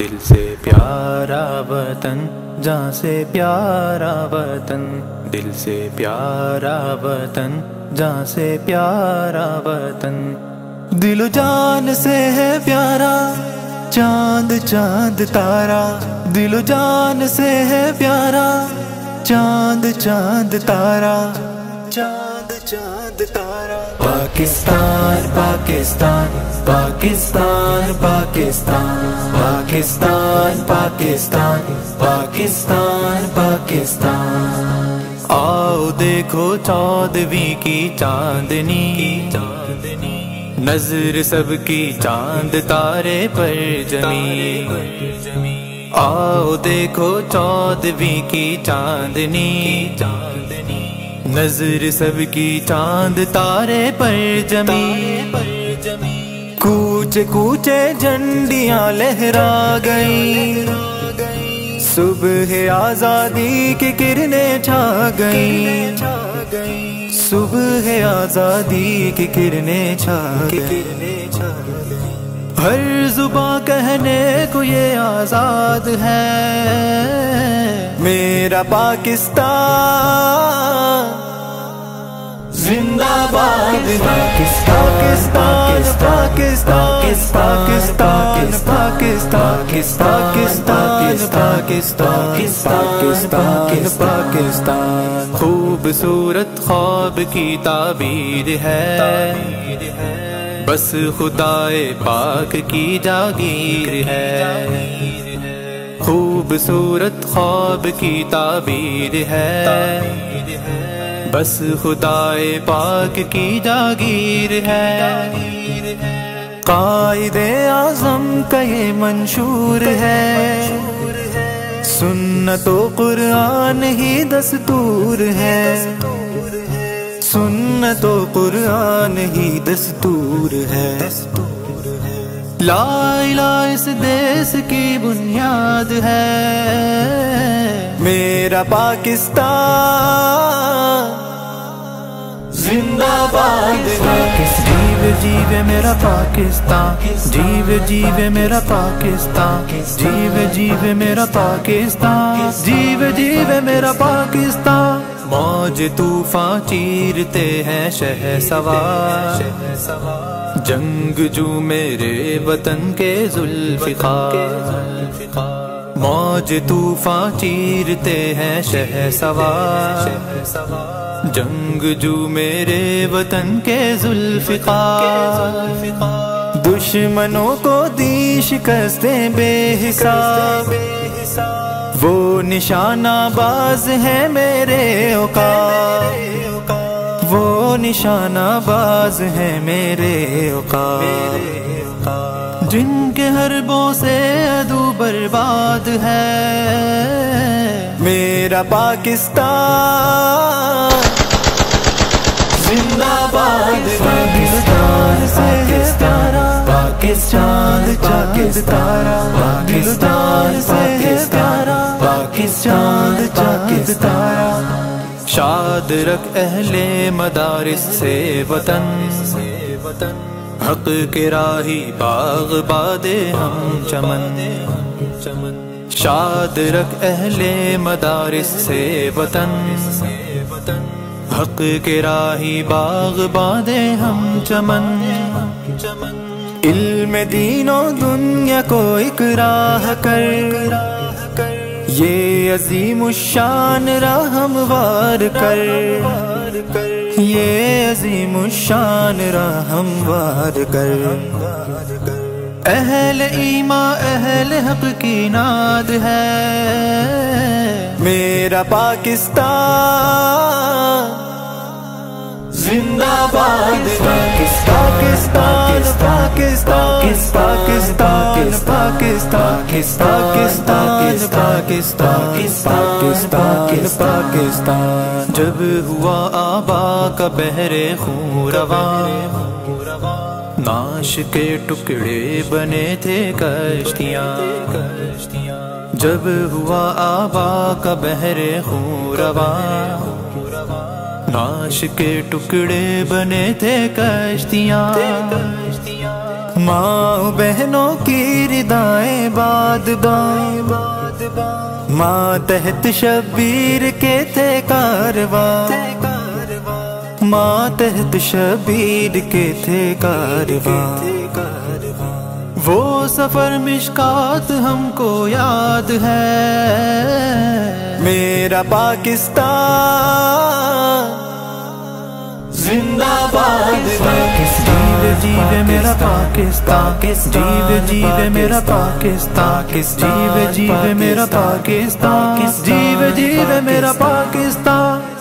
दिल से प्यारा वतन, जहाँ से प्यारा वतन। दिल से प्यारा वतन, जहाँ से प्यारा वतन। दिलो जान से है प्यारा, चाँद चाँद तारा। दिलो जान से है प्यारा, चाँद चाँद तारा। चाँद चाँद पाकिस्तान पाकिस्तान पाकिस्तान पाकिस्तान पाकिस्तान पाकिस्तान पाकिस्तान पाकिस्तान। आओ देखो चौदहवीं की चांदनी। चांदनी नज़र सबकी चाँद तारे पर जमी। आओ देखो चौदहवीं की चांदनी चांदनी। नज़र सबकी चाँद तारे पर जमी कूचे कूचे झंडियाँ लहरा गई। सुबह आज़ादी की किरणें छा गई। सुबह आज़ादी की किरणें छा गई। हर जुबा कहने को ये आज़ाद है। मेरा पाकिस्तान जिंदाबाद पाकिस्तान पाकिस्तान पाकिस्तान पाकिस्तान पाकिस्तान पाकिस्तान पाकिस्तान पाकिस्तान। खूबसूरत ख्वाब की ताबीर है। बस खुदाए पाक की जागीर है। खूबसूरत ख्वाब की ताबीर है। बस खुदाए पाक की जागीर है। कायदे आज़म का ये मंशूर है। सुन्नत सुन्नतो कुरान ही दस्तूर है। सुन्नतो कुरान ही दस्तूर है। ला इला इस देश की बुनियाद है। मेरा पाकिस्तान जिंदाबाद जीव जीव मेरा पाकिस्तान। जीव जीव मेरा पाकिस्तान। जीव जीव मेरा पाकिस्तान। जीव जीव मेरा पाकिस्तान। मौज तूफ़ान चीरते हैं शह सवार। जंग जू मेरे वतन के जुल्फिकार। मौज तूफ़ान चीरते हैं शह सवार। जंग जू मेरे वतन के जुल्फिकार। दुश्मनों को दी शिकस्ते बेहिसाब। वो निशाना बाज है मेरे ओका वो निशाना बाज है मेरे ओका जिनके हरबों से अदू बर्बाद है। मेरा पाकिस्तान। पाकिस्तान पाकिस्तान पाकिस्तान पाकिस्तान पाकिस्तान पाकिस्तान। शाद रख अहले मदारिस से वतन। से वतन हक के राही बाग बादे हम चमन। चमन शाद रख अहले मदारिस से वतन। से वतन हक के राही बाग बादे हम चमन चमन। इल्म दीनों दुनिया को एक राह कर। ये अजीम शान रहमवार कर। ये अजीम शान रहमवार कर। अहल ईमा, अहल हक की नाद है। मेरा पाकिस्तान जिंदाबाद पाकिस्तान पाकिस्तान पाकिस्तान पाकिस्तान पाकिस्तान पाकिस्तान पाकिस्तान। जब हुआ आबा का बहरे खून रवा नाश के टुकड़े बने थे कश्तियाँ। जब हुआ आबा का बहरे खून रवा नाश के टुकड़े बने थे कश्तियाँ। माँ बहनों की रिदाएँ बाद बाद माँ तहत शबीर के थे कारवा। माँ तहत शबीर के थे कारवा। वो सफ़र मिशकात हमको याद है। मेरा पाकिस्तान जिंदाबाद जीव जीव मेरा पाकिस्तान जीव जीव मेरा पाकिस्तान जीव जीव मेरा पाकिस्तान जीव जीव मेरा पाकिस्तान